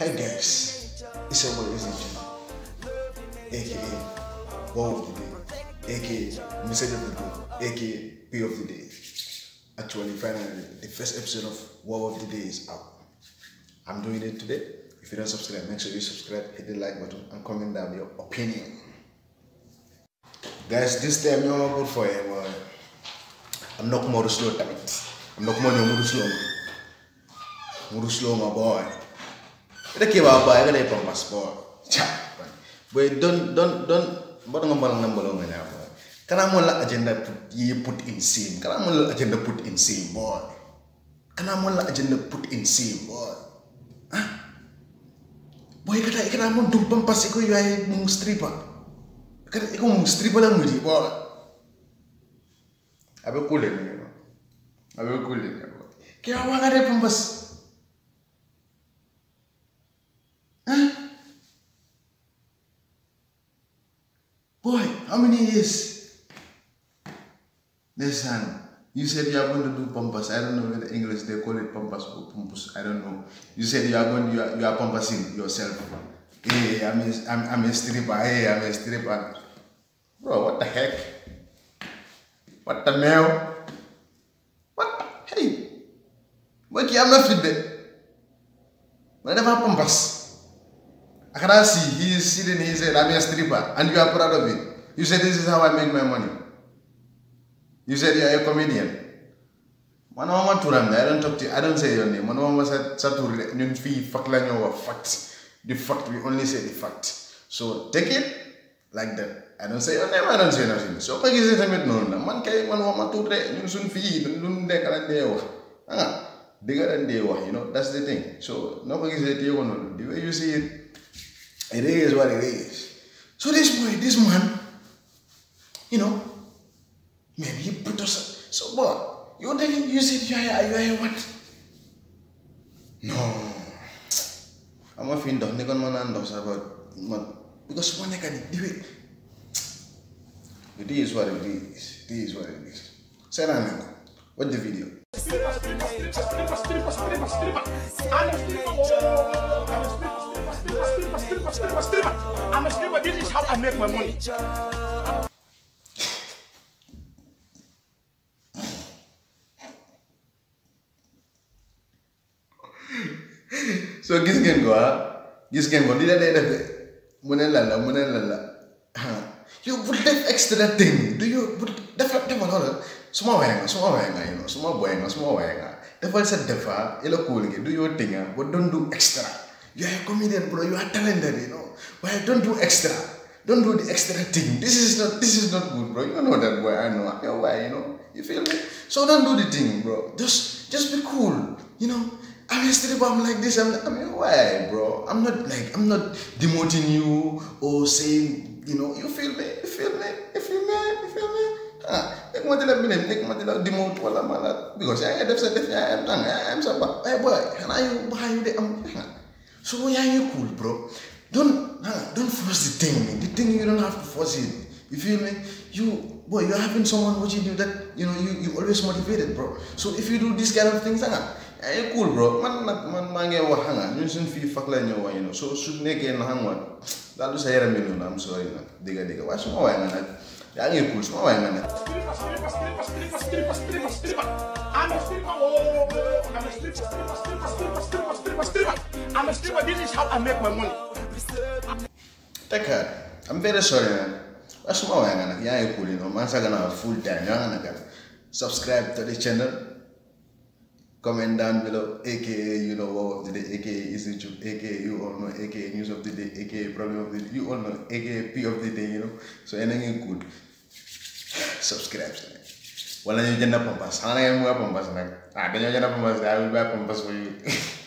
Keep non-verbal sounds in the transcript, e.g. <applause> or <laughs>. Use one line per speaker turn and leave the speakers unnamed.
Hey guys, it's your boy Izzy aka Wow of the Day, aka Message of the Day, aka P of the Day. Actually, finally, the first episode of Wow of the Day is out. I'm doing it today. If you don't subscribe, make sure you subscribe, hit the like button, and comment down your opinion. Guys, this time you're not good for. Uh, I'm not more slow, damn it. I'm not more slow. More slow, my boy. Ita ke ba ba ga dai pampas boy. Cha. Boy, don't don't don't ba nga mal nga mbalo nga boy. Kana mo la agenda put ye put in scene. Kana mo la agenda put in scene boy. Kana mo la agenda put in scene boy. Ah. Boy kata ikana mo dum pampas ko yo ay mong stripper. Kada iko mong stripper lang mo di boy. Abe kulen ni no. Abe kulen ni boy. Kaya wa nga dai pampas. Boy, how many years? Listen, you said you are going to do pampas. I don't know in English they call it pampas or pumpus. I don't know. You said you are going, you are, you are pampasing yourself. Hey, I'm a, I'm, I'm a stripper. Hey, I'm a stripper. Bro, what the heck? What the hell? What? Hey, what you have left it? Whenever pampas. I cannot see. He is sitting, he said, I'm a stripper, and you are proud of it. You said, This is how I make my money. You said, You are a comedian. Mano mama turam I don't talk to you. I don't say your name. Mano mama sa sa tur ñun fi fak la ñoo fact. The fact we only say the fact. So take it like that. I don't say your name, I don't say nothing. So ko gisee tamit noonu la man kay man mama tur rek ñun suñ fi lu nekk lañ dee wax. Ah, dëgg lañ dee wax, you know, that's the thing. So no téye ko noonu. The way you see it, it is what it is. So this boy, this man, you know, man, he put us. So what? You think you said you are, you are what? No. I'm a fiend of Nikon man and about But because one can do it. It is what it is. It is what it is. Say that. Watch the video.
stripper, stripper, stripper, stripper, stripper. Stripper. A stripper, stripper, stripper, stripper, stripper. I'm a stripper. This is how I make my money.
so gis ngeen ko ah gis ngeen ko li la day def de mu ne la la mu ne la la <laughs> yow bu def extra thing du yow bu defal defal xoolal su ma waxee nga su ma nga you know su ma boy nga su ma waxee nga defal sa defa ila cool gi do your thing ah but don't do extra you are a comedian bro you are talented you know but don't do extra don't do the extra thing this is not this is not good bro you know that boy I know yo why you know you feel me so don't do the thing bro just just be cool you know I'm a stripper, I'm like this, I'm, I mean, why, bro? I'm not like, I'm not demoting you or saying, you know, you feel me, you feel me, you feel me, you feel me. Ah, nek mo tila binim, nek mo tila demote wala malat. Because I def sa def, I am tang, I am sa ba, hey boy, and I you the, um, so yeah, you cool, bro. Don't, ah, don't force the thing, the thing you don't have to force it. You feel me? You, boy, you're having someone watching you that, you know, you, you always motivated, bro. So if you do this kind of things, ah, ay cool bro? Man man maa ngi wax xam nga ñun suñ fii fak la ñëw wax you know. So nga daal du sa yaram bi noonu am sorry nag dégga dégga waaye su ma waay nga nag yaa ngi cool su ma waay nga nag
Stripper, stripper, stripper, stripper, stripper, stripper, stripper. I'm a stripper. Oh, I'm a stripper, stripper, stripper, stripper, a stripper. This is how I make my money.
tekkaat I'm very sorry nag waaye su ma waay nga nag yaa ngi cool you know man sa gannaaw full time. Nga nag subscribe to the channel. Comment down below aka you know what of the day aka institute aka you all know aka news of the day aka problem of the day you all know aka p of the day you know. So yéen a ngi cool subscribe nag wala ñu jënd pampas. Xanaa ngeen bëgg a pampas nag ah dañoo jënd pampas daal will buy pampas for you <laughs>